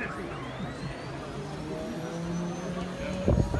Thank you.